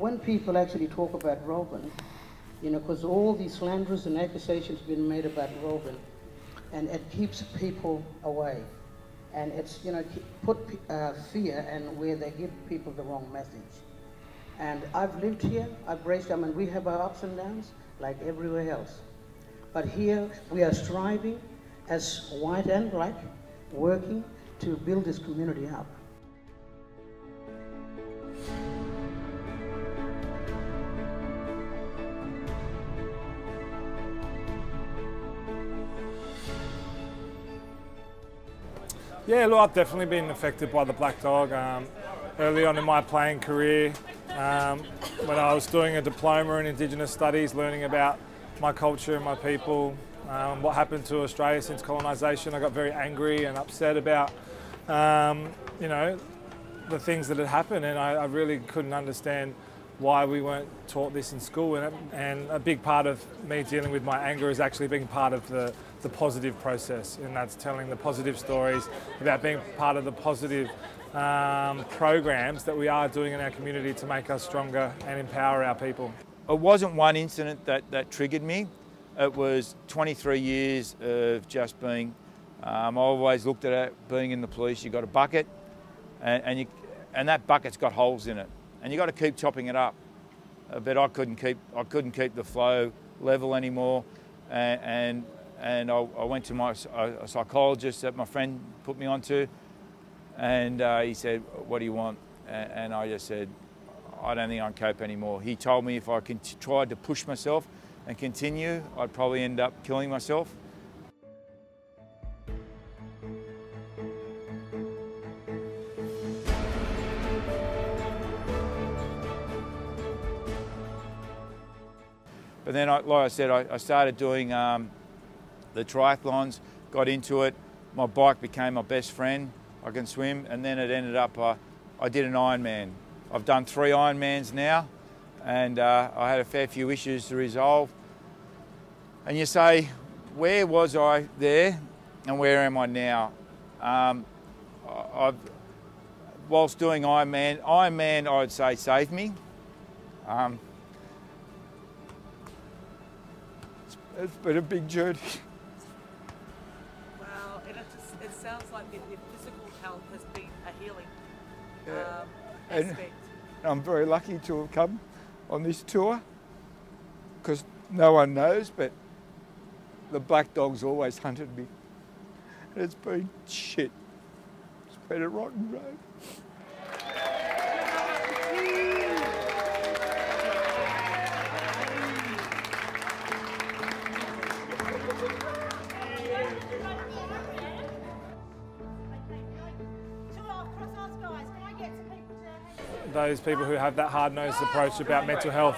when people actually talk about Roebourne, you know, because all these slanders and accusations have been made about Roebourne, and it keeps people away. And it's, you know, put uh, fear and where they give people the wrong message. And I've lived here, I've raised, I mean, we have our ups and downs like everywhere else. But here we are striving as white and black, working to build this community up. Yeah, look, I've definitely been affected by the black dog. Um, early on in my playing career, um, when I was doing a diploma in Indigenous Studies, learning about my culture and my people, um, what happened to Australia since colonisation, I got very angry and upset about, um, you know, the things that had happened, and I, I really couldn't understand why we weren't taught this in school. And, and, a big part of me dealing with my anger is actually being part of the, the positive process, and that's telling the positive stories about being part of the positive um, programs that we are doing in our community to make us stronger and empower our people. It wasn't one incident that, that triggered me. It was 23 years of just being, um, I always looked at it, being in the police, you've got a bucket, and, and, you, and that bucket's got holes in it and you've got to keep chopping it up. Uh, but I couldn't keep I couldn't keep the flow level anymore, and and, and I, I, went to my a psychologist that my friend put me onto, and uh, he said, "What do you want?" And, I just said, "I don't think I can cope anymore." He told me if I tried to push myself and continue, I'd probably end up killing myself. But then, I, like I said, I, I started doing um, the triathlons, got into it. My bike became my best friend. I can swim, and then it ended up uh, I did an Ironman. I've done three Ironmans now, and uh, I had a fair few issues to resolve. And you say, where was I there, and where am I now? Um, I've, whilst doing Ironman, Ironman I would say saved me. Um, It's been a big journey. Well, it, just, it sounds like your, your, physical health has been a healing um, aspect. And I'm very lucky to have come on this tour because no one knows, but the black dog's always hunted me. And it's been shit. It's been a rotten road. Those people who have that hard-nosed approach about mental health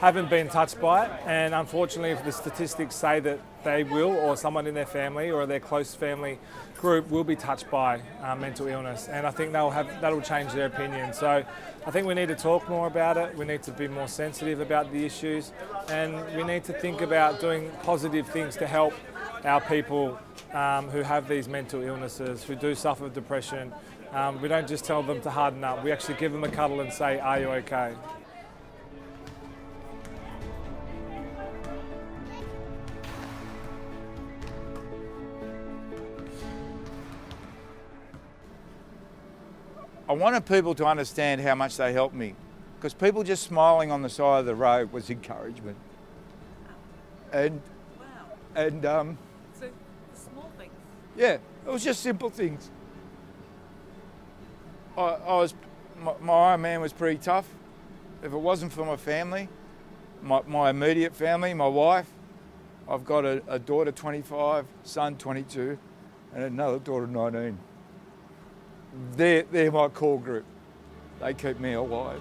haven't been touched by it. And unfortunately if the statistics say that they will or someone in their family or their close family group will be touched by uh, mental illness. And I think they'll have that'll change their opinion. So I think we need to talk more about it. We need to be more sensitive about the issues. And we need to think about doing positive things to help our people um, who have these mental illnesses who do suffer depression um, we don't just tell them to harden up, we actually give them a cuddle and say, Are you okay? I wanted people to understand how much they helped me because people just smiling on the side of the road was encouragement. And, wow. and, um. Yeah, it was just simple things. I, I was, my, my Ironman was pretty tough. If it wasn't for my family, my, my immediate family, my wife, I've got a, a daughter 25, son 22, and another daughter 19. They're, they're my core group. They keep me alive.